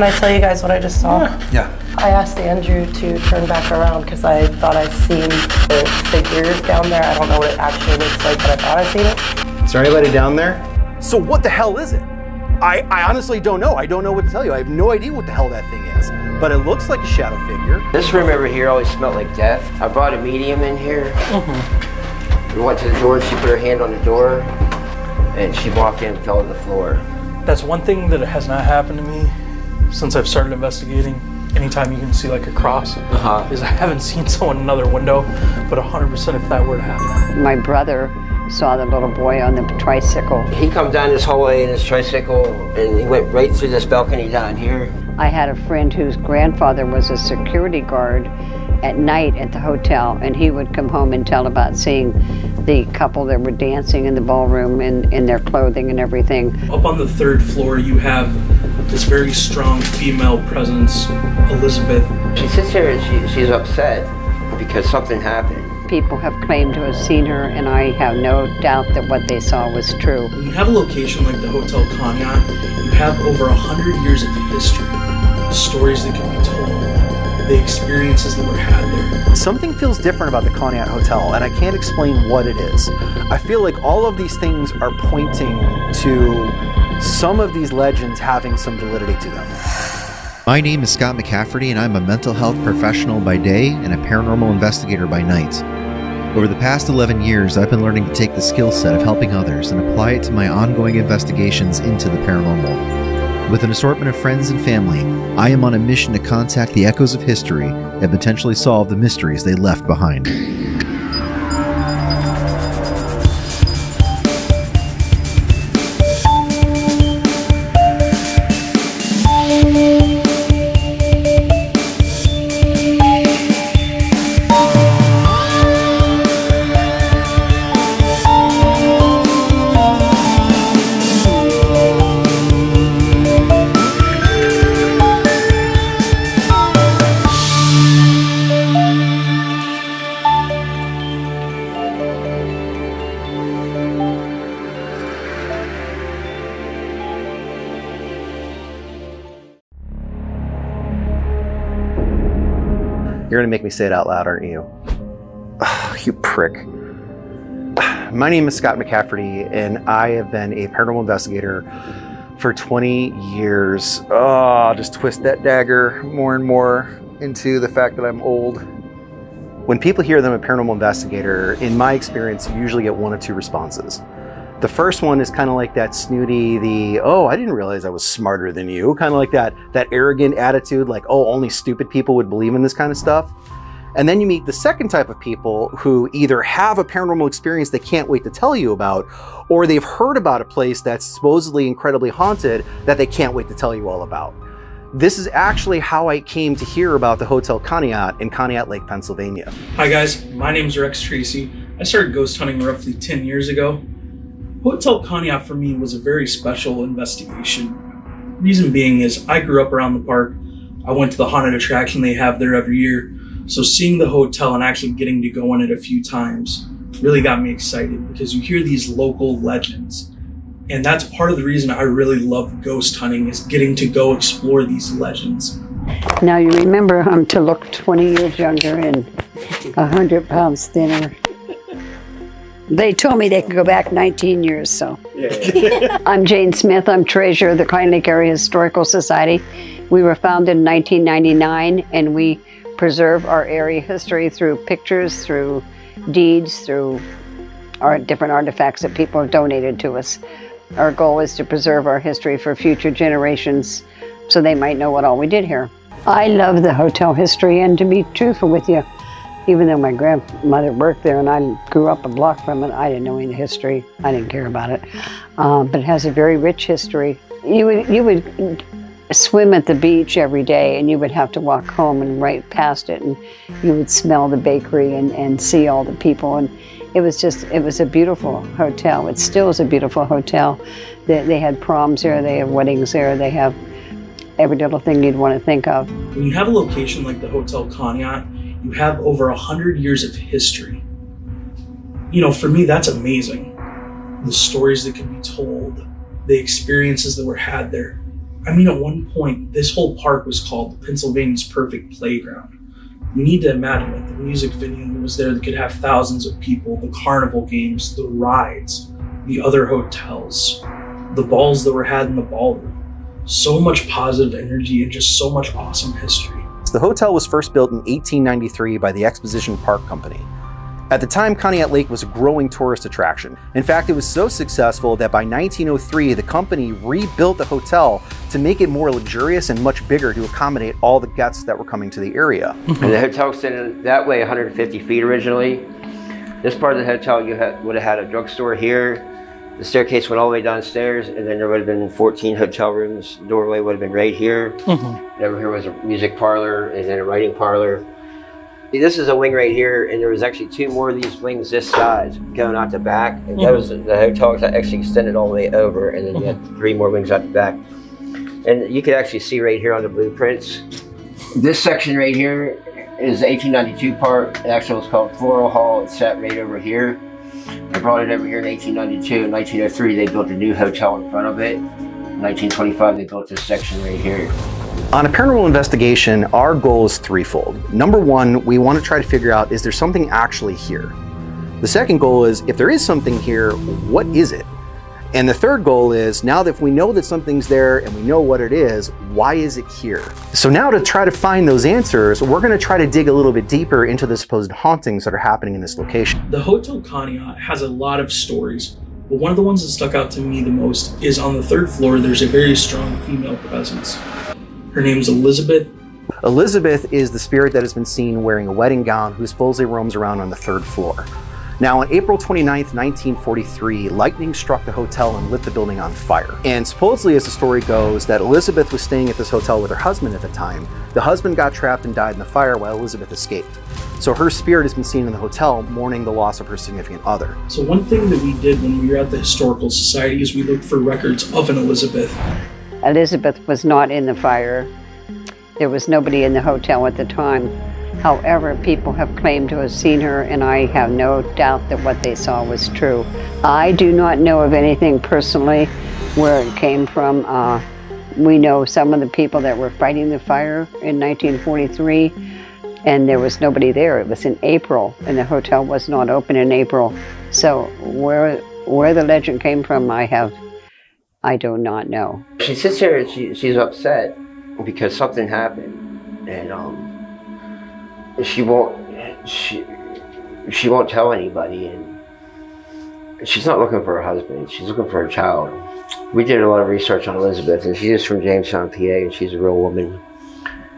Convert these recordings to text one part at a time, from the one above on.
Can I tell you guys what I just saw? Yeah. I asked Andrew to turn back around because I thought I'd seen the figures down there. I don't know what it actually looks like, but I thought I seen it. Is there anybody down there? So what the hell is it? I, I honestly don't know. I don't know what to tell you. I have no idea what the hell that thing is. But it looks like a shadow figure. This room over here always smelled like death. I brought a medium in here. Mm-hmm. We went to the door, she put her hand on the door, and she walked in and fell on the floor. That's one thing that has not happened to me since I've started investigating. Anytime you can see like a cross, Uh-huh. is I haven't seen someone in another window, but 100% if that were to happen. My brother saw the little boy on the tricycle. He come down this hallway in his tricycle, and he went right through this balcony down here. I had a friend whose grandfather was a security guard at night at the hotel, and he would come home and tell about seeing the couple that were dancing in the ballroom in, in their clothing and everything. Up on the third floor, you have this very strong female presence, Elizabeth. She sits here and she, she's upset because something happened. People have claimed to have seen her, and I have no doubt that what they saw was true. When you have a location like the Hotel Conneaut, you have over a hundred years of history, stories that can be told, the experiences that were had there. Something feels different about the Conneaut Hotel, and I can't explain what it is. I feel like all of these things are pointing to some of these legends having some validity to them. My name is Scott McCafferty, and I'm a mental health professional by day and a paranormal investigator by night. Over the past 11 years, I've been learning to take the skill set of helping others and apply it to my ongoing investigations into the paranormal. With an assortment of friends and family, I am on a mission to contact the echoes of history and potentially solve the mysteries they left behind. Me say it out loud, aren't you? You prick. My name is Scott McCafferty, and I have been a paranormal investigator for 20 years. Oh, just twist that dagger more and more into the fact that I'm old. When people hear them a paranormal investigator, in my experience, you usually get one of two responses. The first one is kind of like that snooty, the oh, I didn't realize I was smarter than you, kind of like that that arrogant attitude, like oh, only stupid people would believe in this kind of stuff. And then you meet the second type of people who either have a paranormal experience they can't wait to tell you about, or they've heard about a place that's supposedly incredibly haunted that they can't wait to tell you all about. This is actually how I came to hear about the Hotel Conneaut in Conneaut Lake, Pennsylvania. Hi guys, my name is Rex Tracy. I started ghost hunting roughly 10 years ago. Hotel Conneaut for me was a very special investigation. Reason being is I grew up around the park. I went to the haunted attraction they have there every year. So seeing the hotel and actually getting to go in it a few times really got me excited because you hear these local legends. And that's part of the reason I really love ghost hunting is getting to go explore these legends. Now you remember I'm um, to look 20 years younger and 100 pounds thinner. They told me they could go back 19 years, so. Yeah. I'm Jane Smith. I'm treasurer of the Klein Lake Area Historical Society. We were founded in 1999 and we preserve our area history through pictures, through deeds, through our different artifacts that people have donated to us. Our goal is to preserve our history for future generations so they might know what all we did here. I love the hotel history, and to be truthful with you, even though my grandmother worked there and I grew up a block from it, I didn't know any history. I didn't care about it. Um, but it has a very rich history. You would, you would swim at the beach every day and you would have to walk home and right past it and you would smell the bakery and, and see all the people and it was just it was a beautiful hotel it still is a beautiful hotel they, they had proms there they have weddings there they have every little thing you'd want to think of When you have a location like the Hotel Conneaut, you have over a hundred years of history. You know, for me, that's amazing. The stories that can be told, the experiences that were had there. I mean, at one point, this whole park was called Pennsylvania's Perfect Playground. You need to imagine like the music venue that was there that could have thousands of people, the carnival games, the rides, the other hotels, the balls that were had in the ballroom. So much positive energy and just so much awesome history. The hotel was first built in 1893 by the Exposition Park Company. At the time, Conneaut Lake was a growing tourist attraction. In fact, it was so successful that by 1903, the company rebuilt the hotel to make it more luxurious and much bigger to accommodate all the guests that were coming to the area. And the hotel extended that way 150 feet originally. This part of the hotel, you had, would have had a drugstore here. The staircase went all the way downstairs, and then there would have been 14 hotel rooms. The doorway would have been right here. Mm-hmm. Over here was a music parlor and then a writing parlor. This is a wing right here, and there was actually two more of these wings this size going out the back. And that was the hotel was actually extended all the way over, and then you had mm-hmm. three more wings out the back. And you could actually see right here on the blueprints. This section right here is the 1892 part. It actually was called Floral Hall. It sat right over here. They brought it over here in 1892. In 1903, they built a new hotel in front of it. In 1925, they built this section right here. On a paranormal investigation, our goal is threefold. Number one, we want to try to figure out is there something actually here? The second goal is if there is something here, what is it? And the third goal is now that we know that something's there and we know what it is, why is it here? So now to try to find those answers, we're going to try to dig a little bit deeper into the supposed hauntings that are happening in this location. The Hotel Conneaut has a lot of stories, but one of the ones that stuck out to me the most is on the third floor, there's a very strong female presence. Her name's Elizabeth. Elizabeth is the spirit that has been seen wearing a wedding gown who supposedly roams around on the third floor. Now, on April 29th, 1943, lightning struck the hotel and lit the building on fire. And supposedly, as the story goes, that Elizabeth was staying at this hotel with her husband at the time. The husband got trapped and died in the fire while Elizabeth escaped. So her spirit has been seen in the hotel mourning the loss of her significant other. So, one thing that we did when we were at the Historical Society is we looked for records of an Elizabeth. Elizabeth was not in the fire. There was nobody in the hotel at the time. However, people have claimed to have seen her, and I have no doubt that what they saw was true. I do not know of anything personally where it came from. Uh, we know some of the people that were fighting the fire in 1943, and there was nobody there. It was in April, and the hotel was not open in April. So where where the legend came from, I have, I do not know. She sits here and she, she's upset because something happened, and um, she won't she she won't tell anybody, and she's not looking for her husband. She's looking for a child. We did a lot of research on Elizabeth, and she's from Jamestown, PA, and she's a real woman.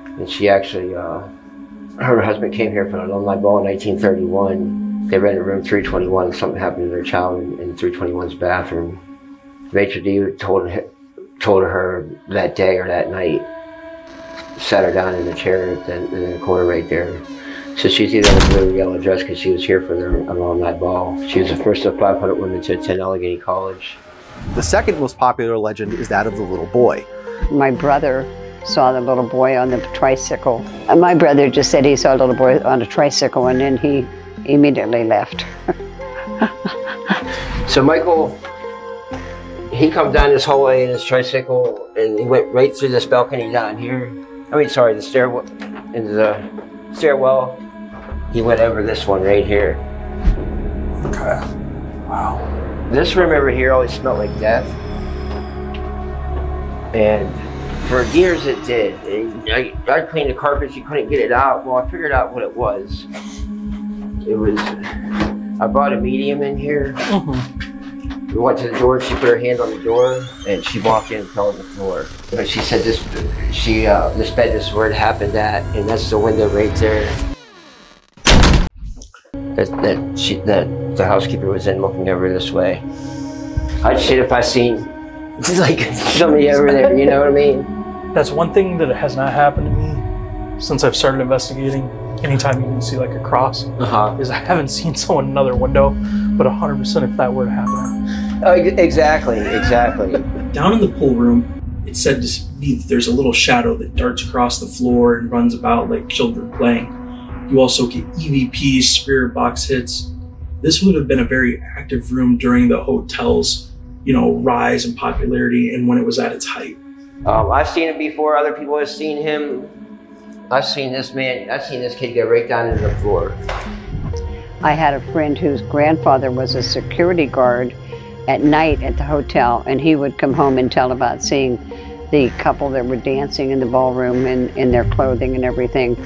And she actually, uh, her husband came here for an alumni ball in 1931. They rented room 321, and something happened to their child in, in 321's bathroom. Maitre d' told told her that day or that night, sat her down in the chair in, in the corner right there. So she's either in a blue or yellow dress because she was here for their alumni ball. She was the first of 500 women to attend Allegheny College. The second most popular legend is that of the little boy. My brother saw the little boy on the tricycle. And my brother just said he saw a little boy on a tricycle and then he immediately left. So Michael, he come down this hallway in his tricycle and he went right through this balcony down here. I mean, sorry, the stairwell, into the stairwell. He went over this one right here. Okay. Wow. This room over here always smelled like death. And for years it did. And I, I cleaned the carpets, you couldn't get it out. Well, I figured out what it was. It was, I bought a medium in here. Mm-hmm. We went to the door, she put her hand on the door, and she walked in and fell on the floor. But she said this, she, uh, this bed is where it happened at, and that's the window right there. That, that she, that the housekeeper was in looking over this way. I'd shit if I seen like somebody over there, you know what I mean? That's one thing that has not happened to me since I've started investigating. Anytime you can see like a cross, Uh-huh. is I haven't seen someone in another window, but 100% if that were to happen. Oh, exactly, exactly. Down in the pool room, it's said to be that there's a little shadow that darts across the floor and runs about like children playing. You also get EVPs, spirit box hits. This would have been a very active room during the hotel's, you know, rise in popularity and when it was at its height. Um, I've seen it before. Other people have seen him. I've seen this man. I've seen this kid get right down into the floor. I had a friend whose grandfather was a security guard at night at the hotel, and he would come home and tell about seeing the couple that were dancing in the ballroom in, in their clothing and everything.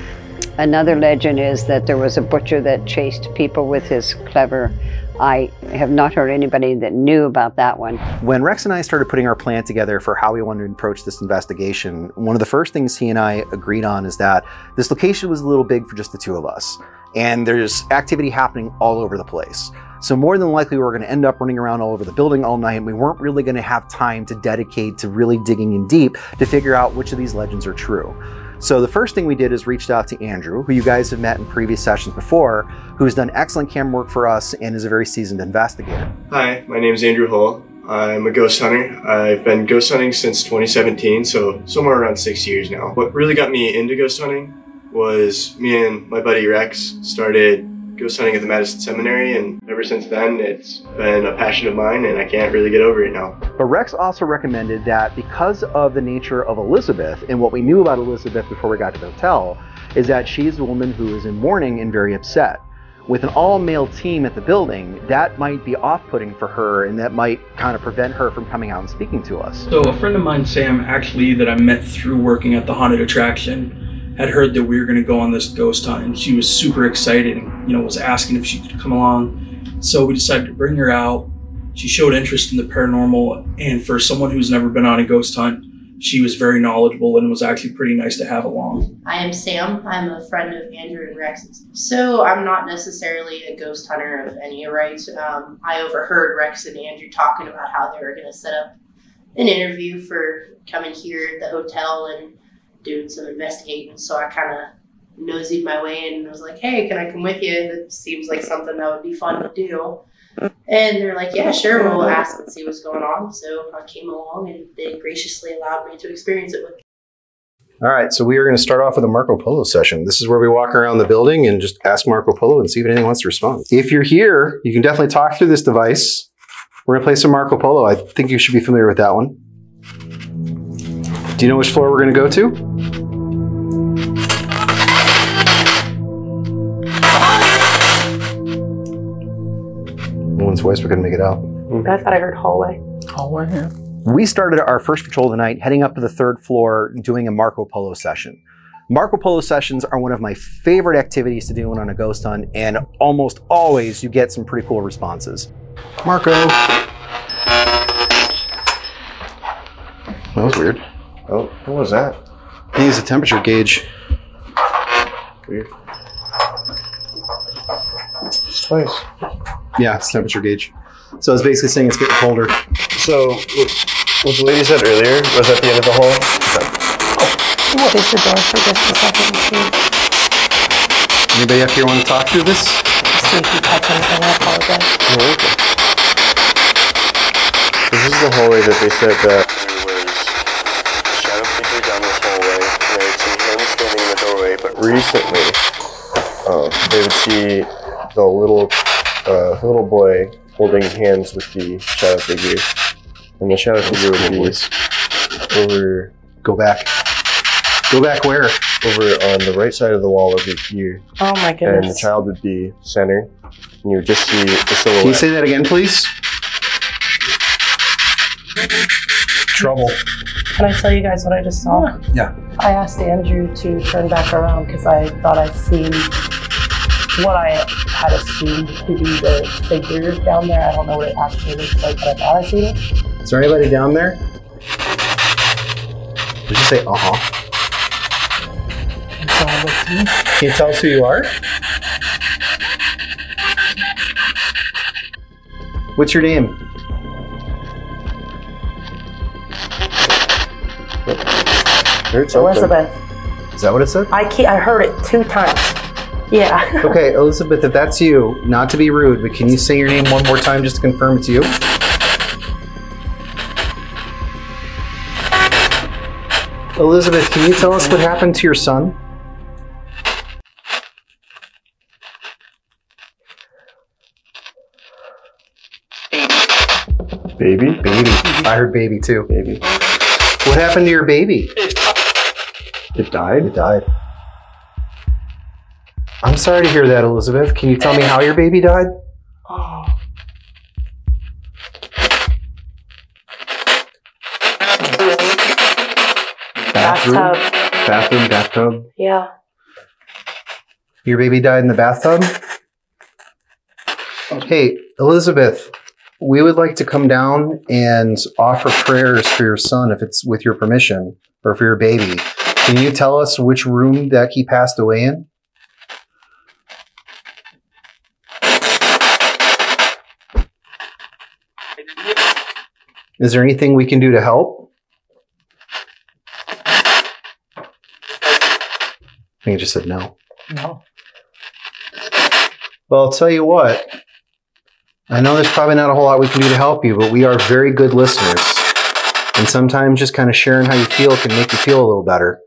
Another legend is that there was a butcher that chased people with his clever. I have not heard anybody that knew about that one. When Rex and I started putting our plan together for how we wanted to approach this investigation, one of the first things he and I agreed on is that this location was a little big for just the two of us. And there's activity happening all over the place. So more than likely, we were going to end up running around all over the building all night, and we weren't really going to have time to dedicate to really digging in deep to figure out which of these legends are true. So the first thing we did is reached out to Andrew, who you guys have met in previous sessions before, who's done excellent camera work for us and is a very seasoned investigator. Hi, my name is Andrew Hull. I'm a ghost hunter. I've been ghost hunting since 2017, so somewhere around six years now. What really got me into ghost hunting was me and my buddy Rex started ghost hunting at the Madison Seminary, and ever since then, it's been a passion of mine, and I can't really get over it now. But Rex also recommended that because of the nature of Elizabeth and what we knew about Elizabeth before we got to the hotel, is that she's a woman who is in mourning and very upset. With an all male team at the building, that might be off putting for her and that might kind of prevent her from coming out and speaking to us. So, a friend of mine, Sam, actually, that I met through working at the haunted attraction, had heard that we were going to go on this ghost hunt, and she was super excited and, you know, was asking if she could come along. So, we decided to bring her out. She showed interest in the paranormal, and for someone who's never been on a ghost hunt, she was very knowledgeable and was actually pretty nice to have along. I am Sam. I'm a friend of Andrew and Rex's. So I'm not necessarily a ghost hunter of any right. Um, I overheard Rex and Andrew talking about how they were going to set up an interview for coming here at the hotel and doing some investigating. So I kind of nosy my way in and was like, hey, can I come with you? That seems like something that would be fun to do. And they're like, yeah, sure, we'll ask and see what's going on. So I came along and they graciously allowed me to experience it with. All right, so we are going to start off with a Marco Polo session. This is where we walk around the building and just ask Marco Polo and see if anything wants to respond. If you're here, you can definitely talk through this device. We're going to play some Marco Polo. I think you should be familiar with that one. Do you know which floor we're going to go to? No one's voice, we couldn't make it out. Hmm. I thought I heard hallway. Hallway, yeah. We started our first patrol of the night heading up to the third floor doing a Marco Polo session. Marco Polo sessions are one of my favorite activities to do when on a ghost hunt, and almost always you get some pretty cool responses. Marco! That was weird. Oh, what was that? I think it's a temperature gauge. Weird. Just twice. Yeah, it's temperature gauge. So it's basically saying it's getting colder. So, what the lady said earlier was at the end of the hall. Close the door for just a second and see, Anybody up here want to talk through this? see if you touch anything. I apologize. Oh, okay. This is the hallway that they said that there was a shadow figure down this hallway, and they would see him standing in the doorway. But recently, uh, they would see the little uh, little boy holding hands with the shadow figure, and the shadow figure would be over Go back. Go back where? over on the right side of the wall over here, Oh my goodness. and the child would be center, and you would just see the silhouette. Can you say that again, please? Trouble. Can I tell you guys what I just saw? Yeah. I asked Andrew to turn back around because I thought I'd seen what I had assumed to be the figure down there. I don't know what it actually looks like, but I thought I seen it. Is there anybody down there? Did you say uh huh? And so I looked in. Can you tell us who you are? What's your name? Elizabeth. Is that what it said? I ke- I heard it two times. Yeah. Okay, Elizabeth, if that's you, not to be rude, but can you say your name one more time just to confirm it's you? Elizabeth, can you tell us what happened to your son? Baby? Baby. I heard baby too. Baby. What happened to your baby? It died? It died. I'm sorry to hear that, Elizabeth. Can you tell me how your baby died? Bathtub. Bathroom, bathtub. Yeah. Your baby died in the bathtub? Hey, Elizabeth, we would like to come down and offer prayers for your son if it's with your permission or for your baby. Can you tell us which room that he passed away in? Is there anything we can do to help? I think he just said no. No. Well, I'll tell you what. I know there's probably not a whole lot we can do to help you, but we are very good listeners. And sometimes just kind of sharing how you feel can make you feel a little better.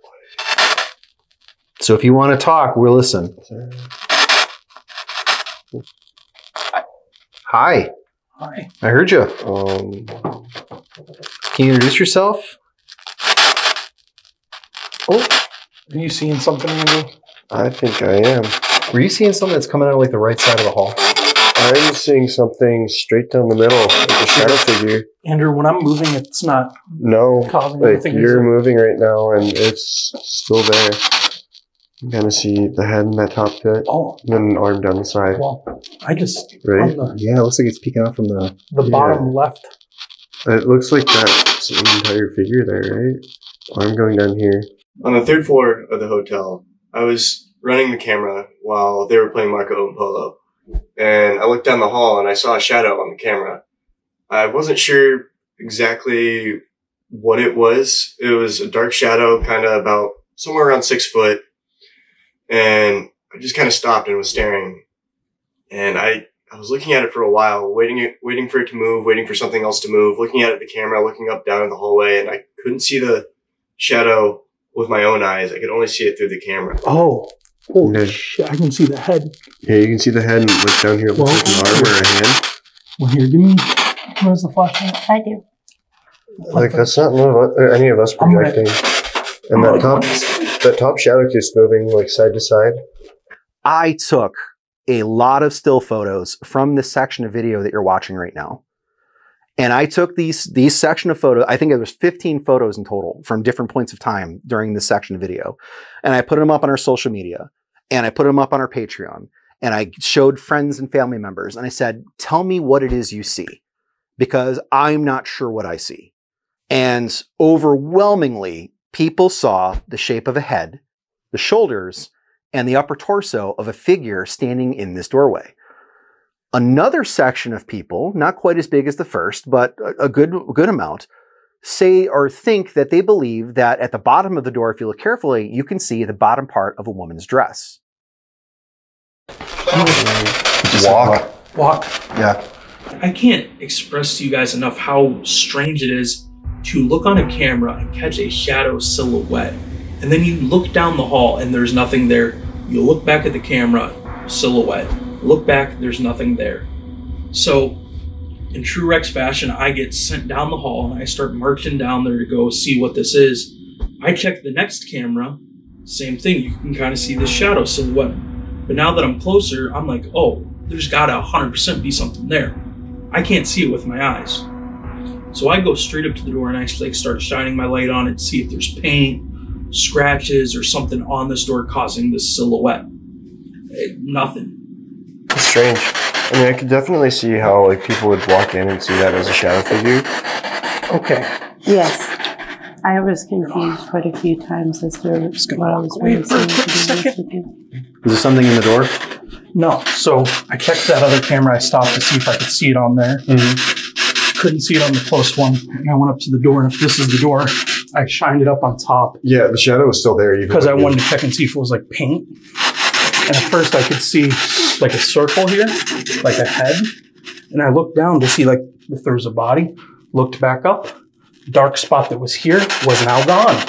So if you want to talk, we'll listen. Hi, Hi. I heard you. Um, Can you introduce yourself? Oh, are you seeing something, Andrew? I think I am. Were you seeing something that's coming out of like the right side of the hall? I'm seeing something straight down the middle, like a shadow figure. Andrew, when I'm moving, it's not No, causing like anything. you're moving right now, and it's still there. You kind of see the head in that top bit, Oh, and then an arm down the side, well, I just right? the, Yeah, it looks like it's peeking out from the. the Yeah. bottom left. It looks like that's the entire figure there, right? Arm going down here. On the third floor of the hotel, I was running the camera while they were playing Marco and Polo. And I looked down the hall and I saw a shadow on the camera. I wasn't sure exactly what it was. It was a dark shadow, kind of about somewhere around six foot. And I just kind of stopped and was staring. And I, I was looking at it for a while, waiting, waiting for it to move, waiting for something else to move, looking at it at the camera, looking up down in the hallway, and I couldn't see the shadow with my own eyes. I could only see it through the camera. Oh, holy Okay. shit! I can see the head. Yeah, you can see the head and like down here, it looks like an arm or a hand. Well, here, give me. Where's the flashlight? I do. Like that's not of any of us projecting. And that top, that top shadow keeps moving like side to side. I took a lot of still photos from this section of video that you're watching right now. And I took these these section of photos, I think it was 15 photos in total from different points of time during this section of video. And I put them up on our social media and I put them up on our Patreon and I showed friends and family members and I said, "Tell me what it is you see because I'm not sure what I see." And overwhelmingly, people saw the shape of a head, the shoulders, and the upper torso of a figure standing in this doorway. Another section of people, not quite as big as the first, but a, a good, good amount, say or think that they believe that at the bottom of the door, if you look carefully, you can see the bottom part of a woman's dress. Walk. Walk. Yeah. I can't express to you guys enough how strange it is to look on a camera and catch a shadow silhouette. And then you look down the hall and there's nothing there. You look back at the camera, silhouette. Look back, there's nothing there. So, in true Rex fashion, I get sent down the hall and I start marching down there to go see what this is. I check the next camera, same thing. You can kind of see the shadow silhouette. But now that I'm closer, I'm like, oh, there's gotta 100% be something there. I can't see it with my eyes. So I go straight up to the door and I like start shining my light on it to see if there's paint, scratches, or something on this door causing this silhouette. Eh, nothing. It's strange. I mean, I could definitely see how like people would walk in and see that as a shadow figure. Okay. Yes. I was confused quite a few times as to what I was away really for a to second. honest with you. Is there something in the door? No. So I checked that other camera. I stopped to see if I could see it on there. Couldn't see it on the close one. And I went up to the door, and if this is the door, I shined it up on top Yeah, the shadow was still there even because I you- wanted to check and see if it was like paint. And at first, I could see like a circle here, like a head. And I looked down to see like if there was a body. Looked back up. Dark spot that was here was now gone.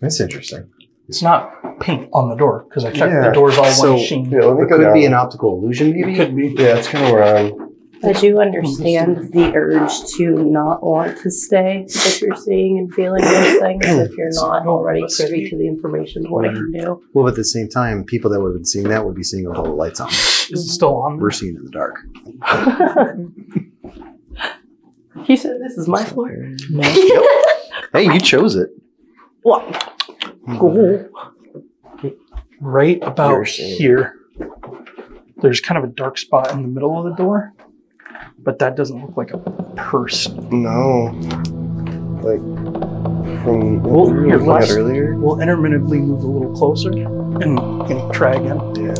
That's interesting. It's not paint on the door because I checked Yeah, the door's all so- one sheen. Yeah, let me It go could down. be an optical illusion, maybe? It could be. Yeah, that's kind of where I'm I do understand the urge to not want to stay if you're seeing and feeling those things, if you're not already privy to the information of what it can do. Well, at the same time, people that would have been seeing that would be seeing it with all the lights on. Is it still on? We're seeing it in the dark. he said, This is my floor. Hey, you chose it. What? Cool. Right about here, there's kind of a dark spot in the middle of the door, but that doesn't look like a person. No. Like from what we here, were looking at earlier. We'll intermittently move a little closer and, and try again. Yeah.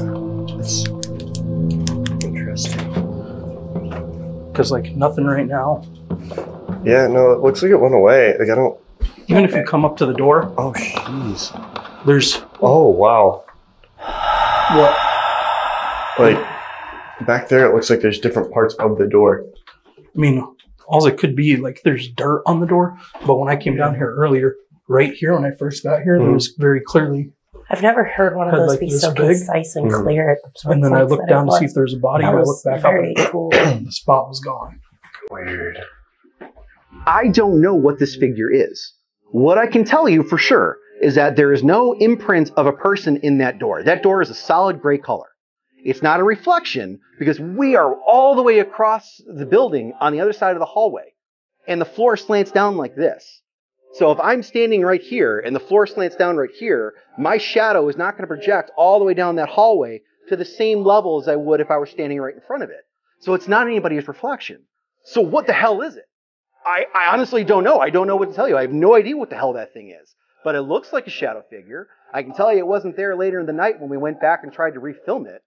That's interesting. Because, like, nothing right now. Yeah, no, it looks like it went away. Like I don't Even if you come up to the door, Oh jeez. there's Oh wow. what? Like back there it looks like there's different parts of the door. I mean, all it could be like there's dirt on the door. But when I came down here earlier, right here when I first got here, there Mhm. was very clearly. I've never heard one of Had, those like, be this so big. concise and Mhm. clear at the sort And then I looked down to see was. if there's a body. That and I looked back very up, cool. and the spot was gone. Weird. I don't know what this figure is. What I can tell you for sure is that there is no imprint of a person in that door. That door is a solid gray color. It's not a reflection because we are all the way across the building on the other side of the hallway. And the floor slants down like this. So if I'm standing right here and the floor slants down right here, my shadow is not going to project all the way down that hallway to the same level as I would if I were standing right in front of it. So it's not anybody's reflection. So what the hell is it? I, I honestly don't know. I don't know what to tell you. I have no idea what the hell that thing is. But it looks like a shadow figure. I can tell you it wasn't there later in the night when we went back and tried to refilm it.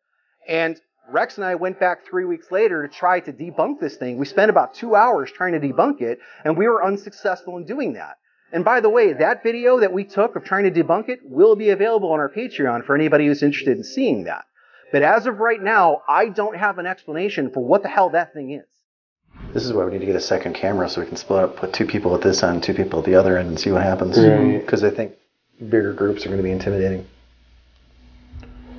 And Rex and I went back three weeks later to try to debunk this thing. We spent about two hours trying to debunk it, and we were unsuccessful in doing that. And by the way, that video that we took of trying to debunk it will be available on our Patreon for anybody who's interested in seeing that. But as of right now, I don't have an explanation for what the hell that thing is. This is why we need to get a second camera so we can split up, put two people at this end, two people at the other end, and see what happens. Right. Because I think bigger groups are going to be intimidating.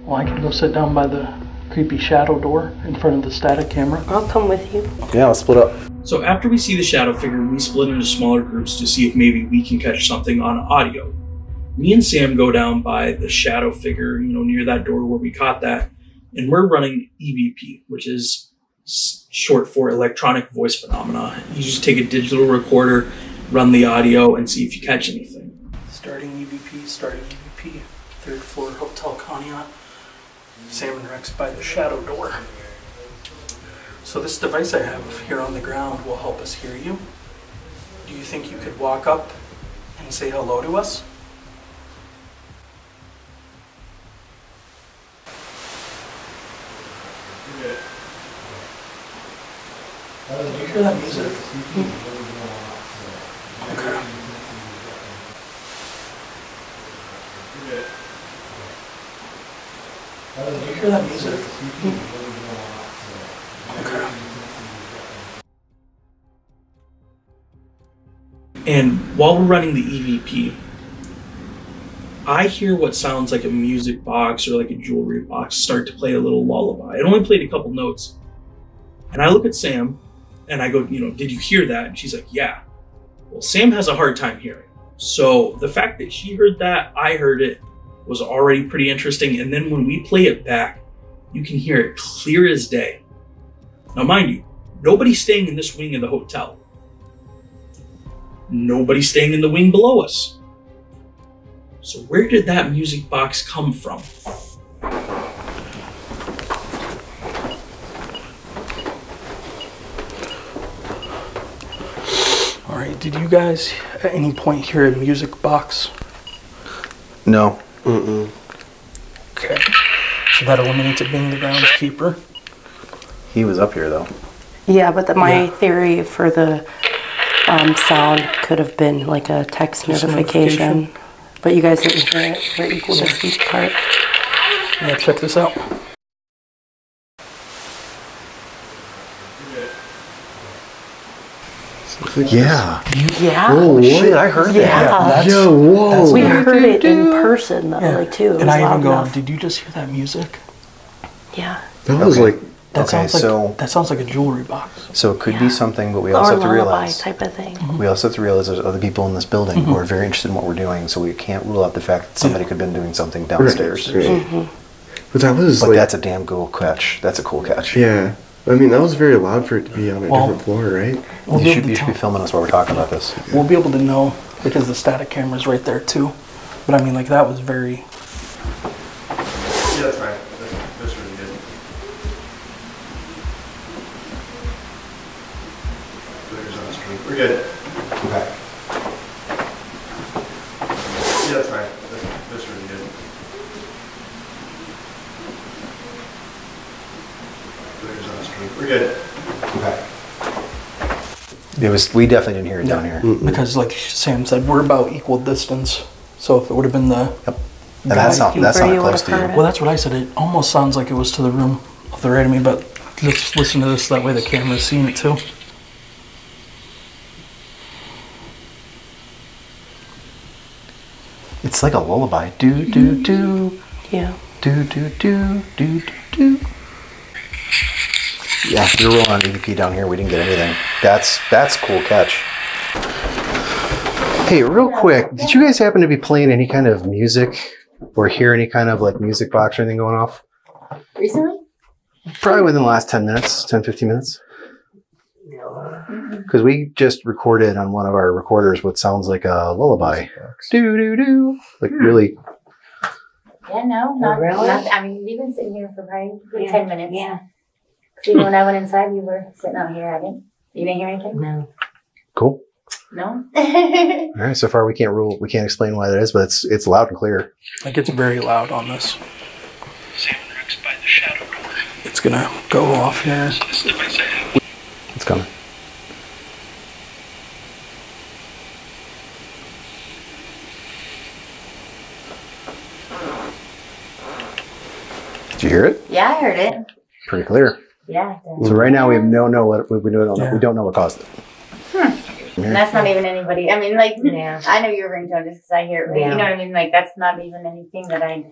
Well, I can go sit down by the creepy shadow door in front of the static camera. I'll come with you. Yeah, I'll split up. So after we see the shadow figure, we split into smaller groups to see if maybe we can catch something on audio. Me and Sam go down by the shadow figure, you know, near that door where we caught that, and we're running EVP, which is short for electronic voice phenomena. You just take a digital recorder, run the audio, and see if you catch anything. Starting EVP, starting EVP, third floor Hotel Conneaut. Sam and Rex by the shadow door. So this device I have here on the ground will help us hear you. Do you think you could walk up and say hello to us? Yeah. Did you hear that music? Okay. You hear that music? Okay. And while we're running the EVP, I hear what sounds like a music box or like a jewelry box start to play a little lullaby. It only played a couple notes. And I look at Sam and I go, you know, did you hear that? And she's like, yeah. Well, Sam has a hard time hearing. So the fact that she heard that, I heard it, was already pretty interesting. And then when we play it back, you can hear it clear as day. Now, mind you, nobody's staying in this wing of the hotel. Nobody's staying in the wing below us. So, where did that music box come from? All right, did you guys at any point hear a music box? No. Mm-mm. Okay. So that eliminates it being the groundskeeper. He was up here, though. Yeah, but the, my Yeah. theory for the um, sound could have been like a text, Text notification. notification. But you guys didn't hear it. We're equal distance apart. Yeah, check this out. Yeah. Yeah. Oh, shit, I heard that. Yeah. that. That's- whoa. we heard it in person though, Yeah. like too. And I loud even go, enough. did you just hear that music? Yeah. That was Okay. like That Okay, sounds like so- that sounds like a jewelry box. So it could be something, but we or also have to realize type of thing. Mm-hmm. we also have to realize there's other people in this building who mm-hmm. are very interested in what we're doing. So we can't rule out the fact that somebody could have been doing something downstairs. Right, right. But that was But like, that's a damn cool catch. That's a cool catch. yeah. I mean, that was very loud for it to be on a Well- different floor, right? We'll You should, you should be filming us while we're talking about this. we'll be able to know because the static camera's right there too. But I mean, like that was very. Yeah, that's fine. That's, that's really good. We're good. Okay. Yeah, that's fine. That's, that's really good. We're good. Okay. It was. We definitely didn't hear it down here. Because, like Sam said, we're about equal distance. So if it would have been the. Yep. And that's not. That's not close to you. Well, that's what I said. It almost sounds like it was to the room of the right of me, but let's listen to this. That way the camera's seeing it too. It's like a lullaby. Do do do Yeah. do do do do do do. Yeah, we were rolling on EVP down here. We didn't get anything. That's that's cool catch. Hey, real quick, did you guys happen to be playing any kind of music or hear any kind of like music box or anything going off? Recently? Probably within the last 10 minutes, 10, 15 minutes. Mm-hmm. Because we just recorded on one of our recorders what sounds like a lullaby. Do, do, do. Like hmm. really. Yeah, no, oh, not, really? not I mean, you've been sitting here for probably Yeah, 10 minutes. yeah. 'Cause even when I went inside, you were sitting out here. I didn't. You didn't hear anything? No. Cool. No? All right. So far, we can't rule, we can't explain why that is, but it's it's loud and clear. Like it's very loud on this. It's gonna go off here. It's coming. Did you hear it? yeah, I heard it. Pretty clear. Yeah. So right now we have no know what we don't know. Yeah. We don't know what caused it. Hmm. And that's not even anybody. I mean, like, Yeah. I know your ringtone just because I hear it. but Yeah. You know what I mean? Like, that's not even anything that I.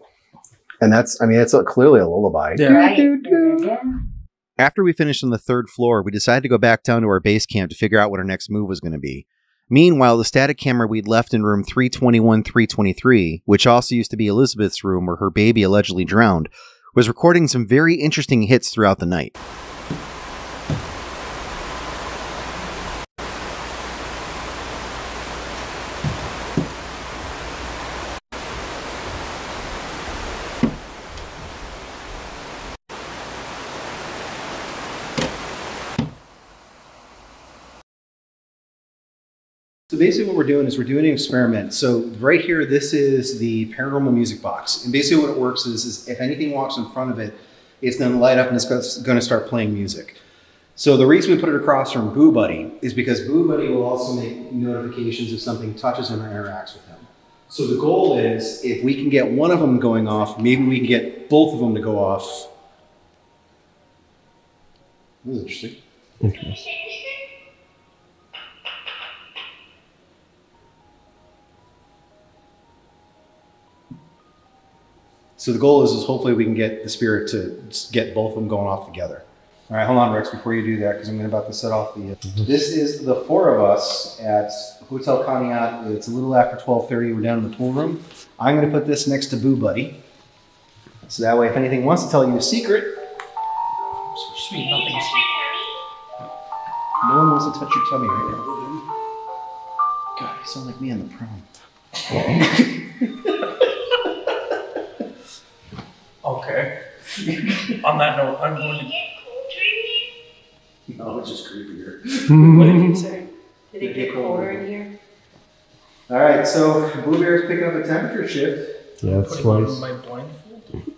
And that's, I mean, it's a, clearly a lullaby. Yeah. Right? Yeah. After we finished on the third floor, we decided to go back down to our base camp to figure out what our next move was going to be. Meanwhile, the static camera we'd left in room 321 323, which also used to be Elizabeth's room where her baby allegedly drowned, was recording some very interesting hits throughout the night. So basically, what we're doing is we're doing an experiment. So right here, this is the paranormal music box, and basically, what it works is, is if anything walks in front of it, it's to light up and it's going to start playing music. So the reason we put it across from Boo Buddy is because Boo Buddy will also make notifications if something touches him or interacts with him. So the goal is if we can get one of them going off, maybe we can get both of them to go off. This is interesting. So the goal is, is hopefully we can get the spirit to get both of them going off together. All right, hold on, Rex, before you do that, because I'm about to set off the. Mm-hmm. This is the four of us at Hotel Conneaut. It's a little after 12:30. We're down in the pool room. I'm going to put this next to Boo Buddy, so that way, if anything wants to tell you a secret, Sweet nothings. no one wants to touch your tummy right now. God, you sound like me on the prom. Okay. on that note, I'm going to. No, it's just creepier. Hmm. What did you say? Did it get colder in here? All right, so Boo Buddy's picking up a temperature shift. Yeah, it's Putting on twice. my blindfold.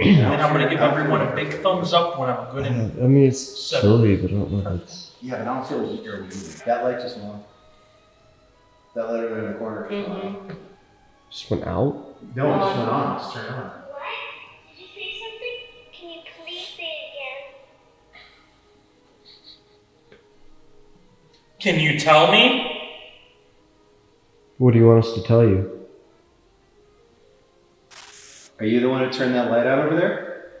and I'm going to give everyone a big thumbs up when I'm good and I mean, it's Seven. chilly, but I don't know if it's. Yeah, but I don't feel like you're moving. That light just went on. That light over in the corner just went on. Just went out? No, it just went on. Just turned on. Can you tell me? What do you want us to tell you? Are you the one who turned that light out over there?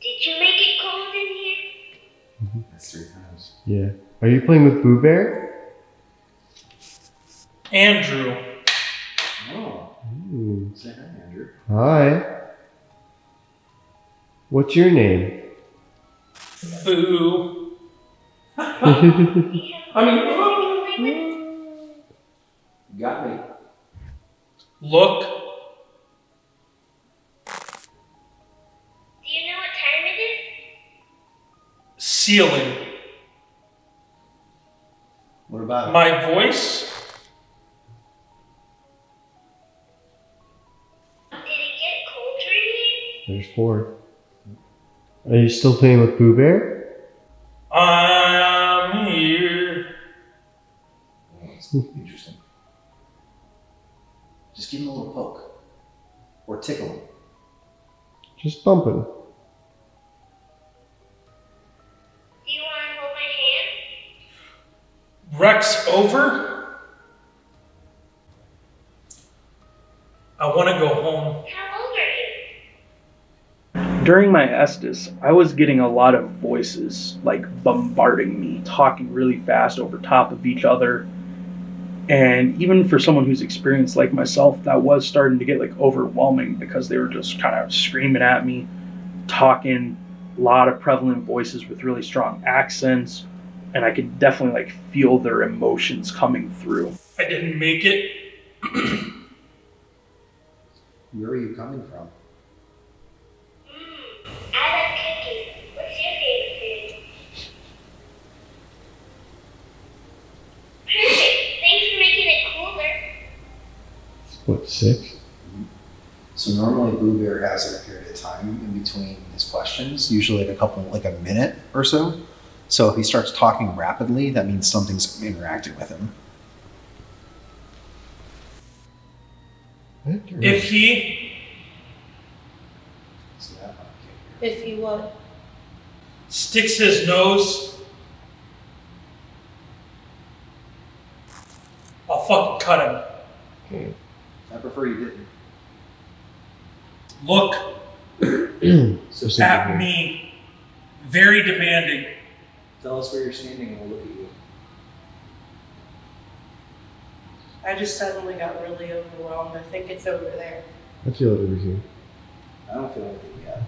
Did you make it cold in here? Mm -hmm. That's three times. Yeah. Are you playing with Boo Bear? Andrew. Oh, Ooh. say hi, Andrew. Hi. What's your name? Boo. I mean, You got me. look. Do you know what time it is? Ceiling. What about it? My voice. Did it get colder in here? There's four. Are you still playing with Boo Bear? Interesting. Just give him a little poke. Or tickle him. Just bumping. Do you want to hold my hand? Rex over. I want to go home. How old are you? During my Estes, I was getting a lot of voices like bombarding me, talking really fast over top of each other. And even for someone who's experienced like myself, that was starting to get like overwhelming because they were just kind of screaming at me, talking, a lot of prevalent voices with really strong accents, and I could definitely like feel their emotions coming through. I didn't make it. Where are you coming from? Mmm, I like cookies. What's your favorite food? Perfect. Thanks for making it cooler. What, six? So normally Boo Bear has a period of time in between his questions, usually like a couple, like a minute or so. So if he starts talking rapidly, that means something's interacting with him. If he So that might If you would. sticks his nose, I'll fucking cut him. I prefer you didn't. Look So at me. Very demanding. Tell us where you're standing and we'll look at you. I just suddenly got really overwhelmed. I think it's over there. I feel it over here. I don't feel anything yet.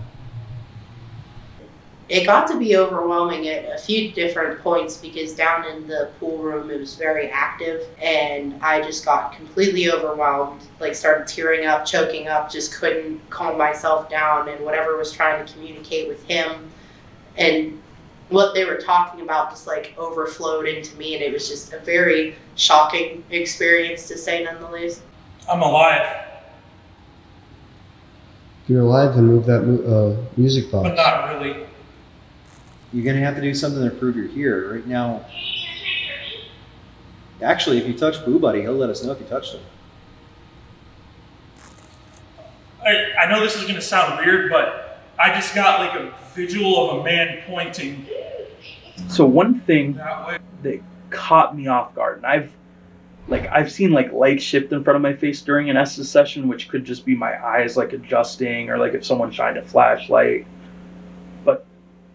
It got to be overwhelming at a few different points because down in the pool room it was very active and I just got completely overwhelmed. Like started tearing up, choking up, just couldn't calm myself down and whatever was trying to communicate with him and what they were talking about just like overflowed into me and it was just a very shocking experience to say none the least. I'm alive, you're alive, then move that uh, music box. but not really. You're gonna have to do something to prove you're here. Right now, Can you use my cookie? actually, if you touch Boo Buddy, he'll let us know if you touched him. I, I know this is gonna sound weird, but I just got like a visual of a man pointing. So one thing that way. that caught me off guard, and I've like I've seen like light shift in front of my face during an Estes session, which could just be my eyes like adjusting, or like if someone shined a flashlight.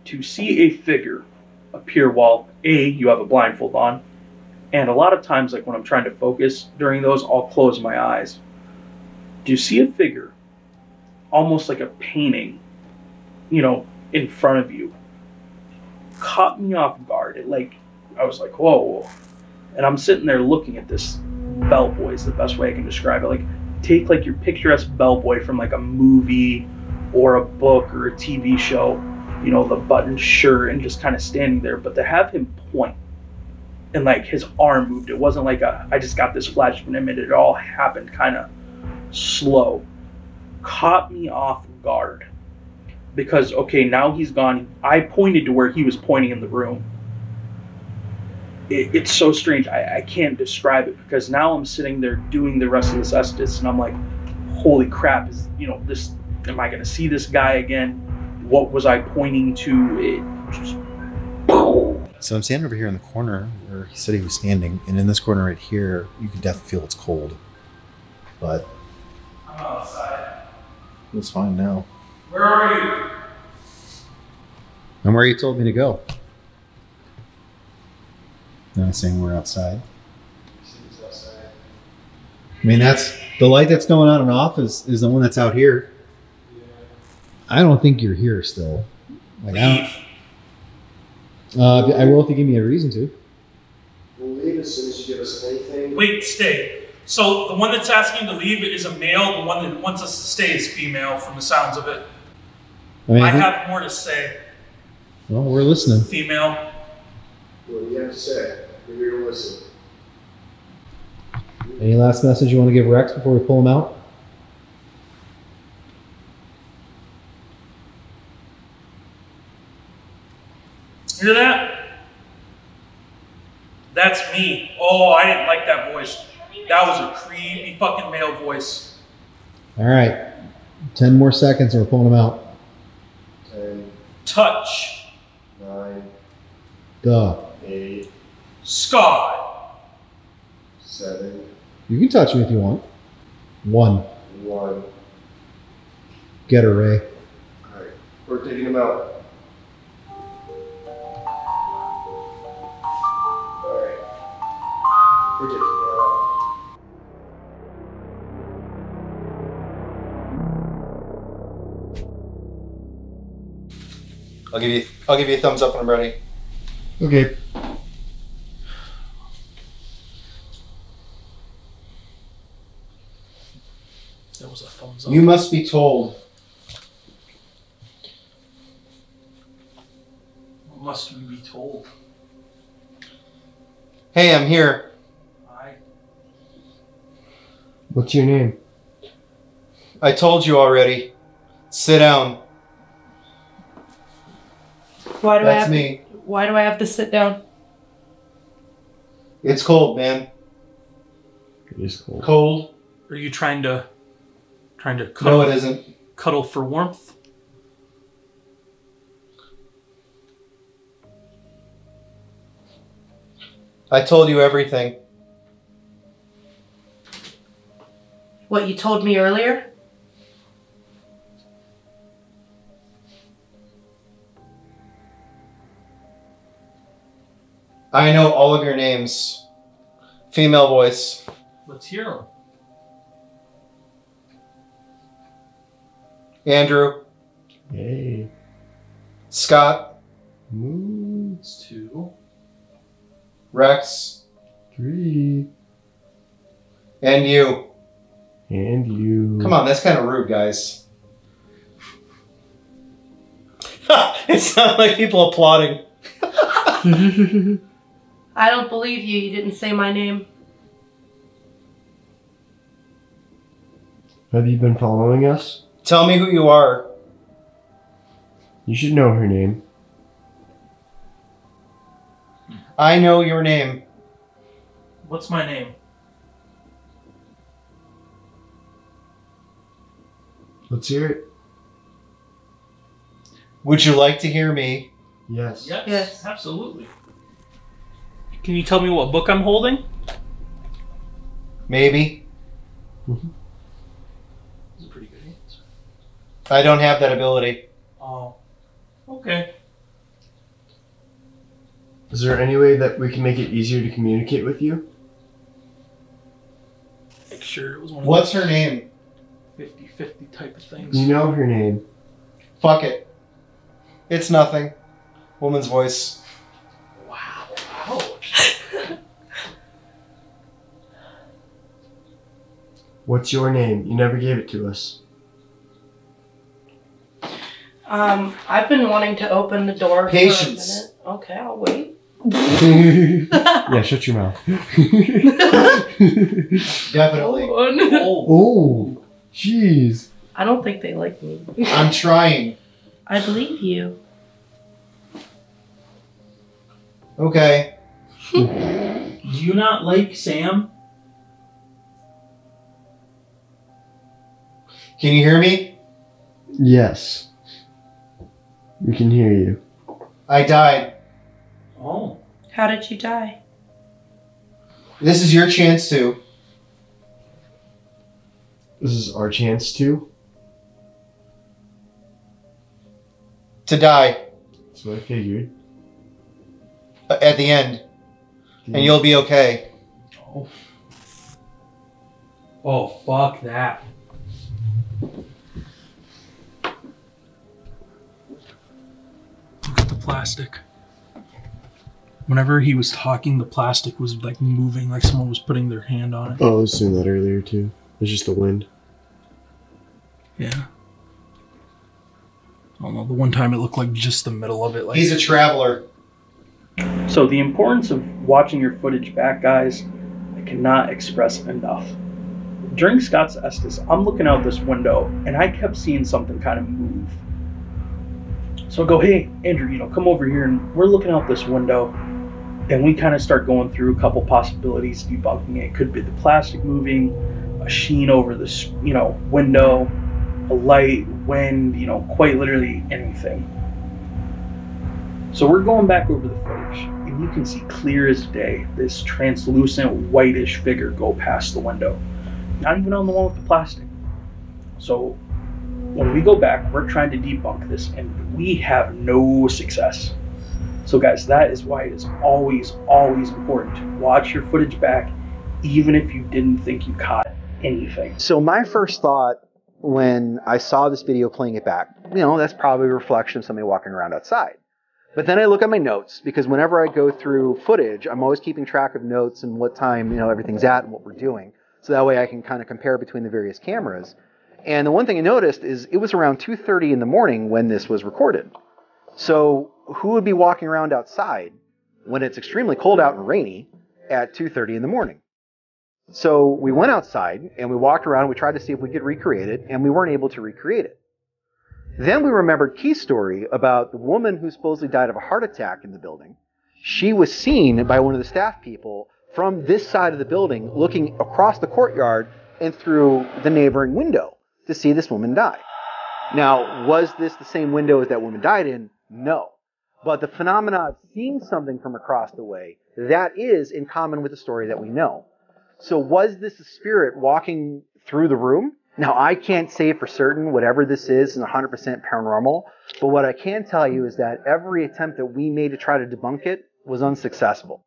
To see a figure appear while a you have a blindfold on, and a lot of times like when I'm trying to focus during those, I'll close my eyes. Do you see a figure, almost like a painting, you know, in front of you? Caught me off guard. It like I was like, whoa. And I'm sitting there looking at this bellboy is the best way I can describe it. Like take like your picturesque bellboy from like a movie or a book or a TV show, you know, the button shirt and just kind of standing there. But to have him point and like his arm moved, it wasn't like a I just got this flash of an image. It all happened kind of slow. Caught me off guard. Because okay, now he's gone. I pointed to where he was pointing in the room it, it's so strange. I, I can't describe it because now I'm sitting there doing the rest of this Estes and I'm like, holy crap, is you know, this am I gonna see this guy again? What was I pointing to? It just So I'm standing over here in the corner where he said he was standing, and in this corner right here, you can definitely feel it's cold. But I'm outside. it's fine now. Where are you? I'm where you told me to go. Not saying we're outside. I mean, that's the light that's going on and off is, is the one that's out here. I don't think you're here still. Like I don't. Uh, I will if you give me a reason to. We'll leave as soon as you give us anything. Wait, stay. So the one that's asking to leave is a male. The one that wants us to stay is female. From the sounds of it, I mean, I who- have more to say. well, we're listening. Female. What do you have to say? We're here to listen. Any last message you want to give Rex before we pull him out? Hear that? That's me. Oh, I didn't like that voice. That was a creepy fucking male voice. All right. Ten more seconds and we're pulling him out. Ten, Touch. nine, Duh. eight, Scott. seven, You can touch me if you want. One. one. Get her, Ray. Alright, we're taking him out. We're taking. I'll give you. I'll give you a thumbs up when I'm ready. Okay. That was a thumbs up. You must be told. Must we be told? Hey, I'm here. What's your name? I told you already. Sit down. Why do I That's have me. To, why do I have to sit down? It's cold, man. It is cold. Cold. Are you trying to, trying to No, it isn't. cuddle for warmth? I told you everything. What you told me earlier? I know all of your names. Female voice. Let's hear them. Andrew. Hey. Scott. Ooh, It's two. Rex. three. And you. And you. Come on, that's kind of rude, guys. it's not like people applauding. I don't believe you. You didn't say my name. Have you been following us? Tell me who you are. You should know her name. I know your name. What's my name? Let's hear it. Would you like to hear me? Yes. Yes, Yes. absolutely. Can you tell me what book I'm holding? Maybe. Mm-hmm. That's a pretty good answer. I don't have that ability. Oh. Okay. Is there any way that we can make it easier to communicate with you? Make sure it was one of What's her name? Those 50-50 type of things. You know her name. Fuck it. It's nothing. Woman's voice. Wow. Ouch. What's your name? You never gave it to us. Um, I've been wanting to open the door Patience. for a. Okay, I'll wait. yeah, shut your mouth. Definitely. Oh. oh, jeez. I don't think they like me. I'm trying. I believe you. Okay. Do you not like Sam? Can you hear me? Yes. We can hear you. I died. Oh. How did you die? This is your chance to. This is our chance to. To die. That's what I figured. At the end. and you'll be okay. Oh. oh, fuck that. Look at the plastic. Whenever he was talking, the plastic was like moving, like someone was putting their hand on it. Oh, I was seeing that earlier too. It's just the wind. Yeah. I don't know. The one time it looked like just the middle of it. Like He's a traveler. So the importance of watching your footage back, guys, I cannot express enough. During Scott's Estes, I'm looking out this window and I kept seeing something kind of move. So I go, hey, Andrew, you know, come over here and we're looking out this window and we kind of start going through a couple possibilities, debunking it. It could be the plastic moving, a sheen over this, you know, window, a light, wind, you know, quite literally anything. So we're going back over the footage, and you can see clear as day this translucent whitish figure go past the window. Not even on the one with the plastic. So when we go back, we're trying to debunk this, and we have no success. So, guys, that is why it is always, always important to watch your footage back, even if you didn't think you caught anything. So my first thought when I saw this video playing it back, you know, that's probably a reflection of somebody walking around outside. But then I look at my notes because whenever I go through footage, I'm always keeping track of notes and what time, you know, everything's at and what we're doing. So that way I can kind of compare between the various cameras. And the one thing I noticed is it was around 2:30 in the morning when this was recorded. So who would be walking around outside when it's extremely cold out and rainy at 2:30 in the morning? So we went outside and we walked around. We tried to see if we could recreate it, and we weren't able to recreate it. Then we remembered Keith's story about the woman who supposedly died of a heart attack in the building. She was seen by one of the staff people from this side of the building looking across the courtyard and through the neighboring window to see this woman die. Now, was this the same window as that woman died in? No. But the phenomena of seeing something from across the way, that is in common with the story that we know. So was this a spirit walking through the room? Now I can't say for certain whatever this is is 100% paranormal, but what I can tell you is that every attempt that we made to try to debunk it was unsuccessful.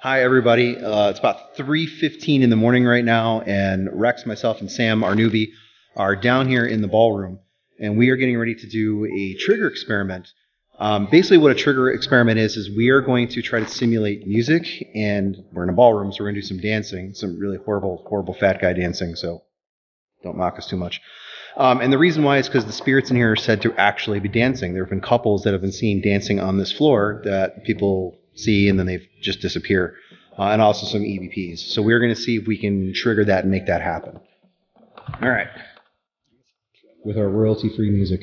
Hi, everybody. Uh, it's about 3.15 in the morning right now, and Rex, myself, and Sam, our newbie, are down here in the ballroom, and we are getting ready to do a trigger experiment. Um, basically, what a trigger experiment is, is we are going to try to simulate music, and we're in a ballroom, so we're going to do some dancing, some really horrible, horrible fat guy dancing, so don't mock us too much. Um, and the reason why is because the spirits in here are said to actually be dancing. There have been couples that have been seen dancing on this floor that people see and then they just disappear, uh, and also some EVPs. So we're going to see if we can trigger that and make that happen. All right. With our royalty free music.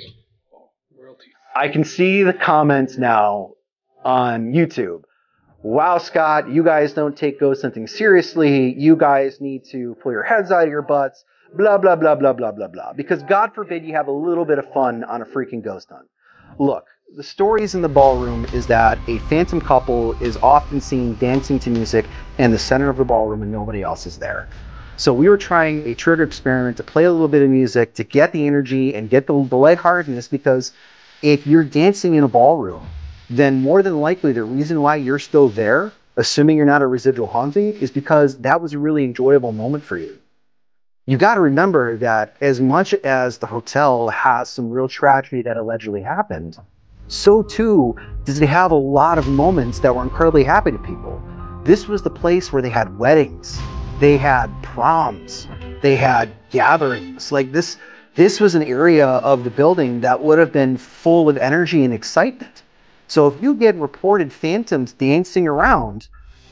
I can see the comments now on YouTube. Wow, Scott, you guys don't take ghost hunting seriously. You guys need to pull your heads out of your butts. Blah, blah, blah, blah, blah, blah, blah. Because God forbid you have a little bit of fun on a freaking ghost hunt. Look, the stories in the ballroom is that a phantom couple is often seen dancing to music in the center of the ballroom and nobody else is there. So we were trying a trigger experiment to play a little bit of music to get the energy and get the, the lightheartedness because if you're dancing in a ballroom, then more than likely the reason why you're still there, assuming you're not a residual haunting, is because that was a really enjoyable moment for you. You got to remember that as much as the hotel has some real tragedy that allegedly happened, so too does it have a lot of moments that were incredibly happy to people. This was the place where they had weddings, they had proms, they had gatherings. Like this, this was an area of the building that would have been full of energy and excitement. So if you get reported phantoms dancing around,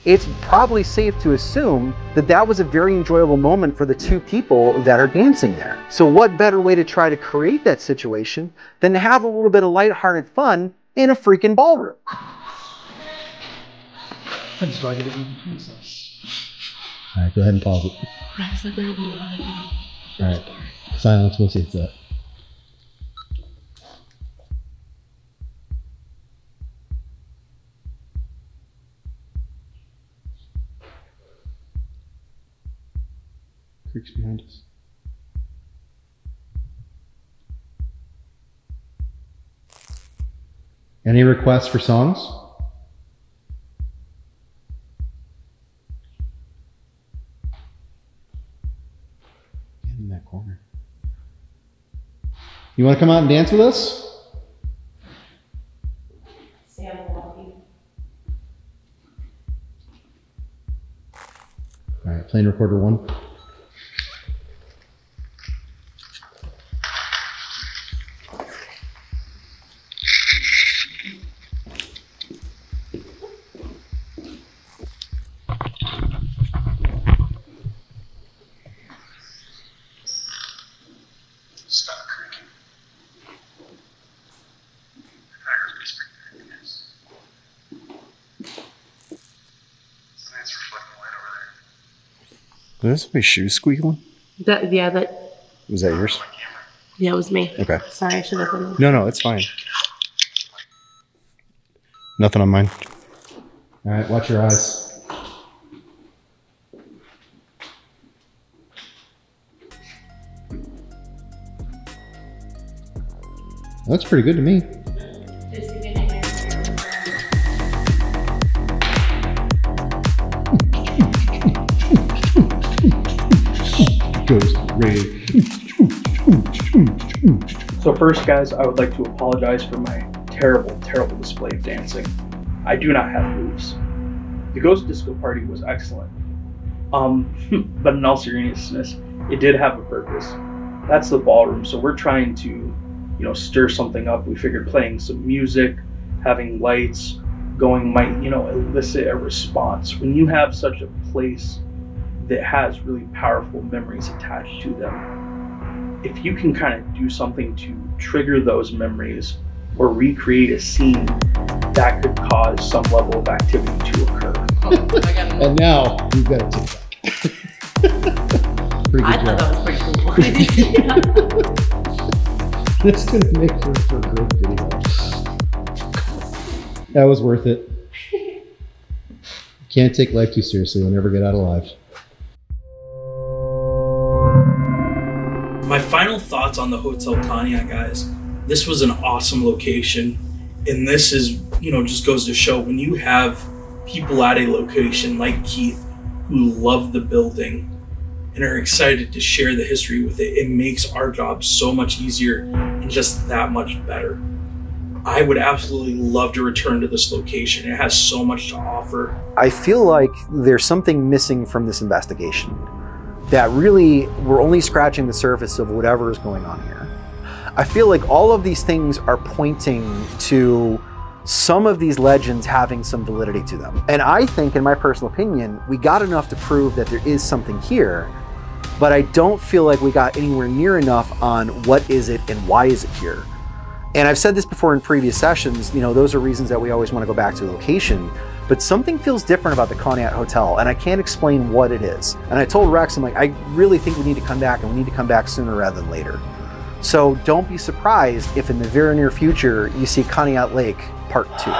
it's probably safe to assume that that was a very enjoyable moment for the two people that are dancing there. So what better way to try to create that situation than to have a little bit of lighthearted fun in a freaking ballroom? That's why I didn't All right, go ahead and pause it. Right, silence. We'll see if that. Creeks behind us. Any requests for songs? You want to come out and dance with us? All right, plane recorder one. Stop creaking. I heard whispering happiness. Something's reflecting light Was somebody's shoes squealing? That yeah, that Was that yours? yeah, it was me. Okay. Sorry, I should have been. No, no, it's fine. Nothing on mine. All right, watch your eyes. Looks pretty good to me. So first, guys, I would like to apologize for my terrible, terrible display of dancing. I do not have moves. The Ghost Disco Party was excellent. Um, but in all seriousness, it did have a purpose. That's the ballroom, so we're trying to, you know, stir something up. We figured playing some music, having lights going might, you know, elicit a response. When you have such a place that has really powerful memories attached to them, if you can kind of do something to trigger those memories or recreate a scene, that could cause some level of activity to occur. Oh, and now you've got a TikTok. pretty I good thought job. that was pretty cool. That's gonna make for, for a great video. That was worth it. Can't take life too seriously. You'll never get out alive. On the Hotel Conneaut, guys. This was an awesome location. And this is, you know, just goes to show when you have people at a location like Keith who love the building and are excited to share the history with it, it makes our job so much easier and just that much better. I would absolutely love to return to this location. It has so much to offer. I feel like there's something missing from this investigation. That really, we're only scratching the surface of whatever is going on here. I feel like all of these things are pointing to some of these legends having some validity to them. And I think, in my personal opinion, we got enough to prove that there is something here, but I don't feel like we got anywhere near enough on what is it and why is it here. And I've said this before in previous sessions, you know, those are reasons that we always want to go back to a location. But something feels different about the Conneaut Hotel, and I can't explain what it is. And I told Rex, I'm like, I really think we need to come back, and we need to come back sooner rather than later. So don't be surprised if in the very near future you see Conneaut Lake Part 2.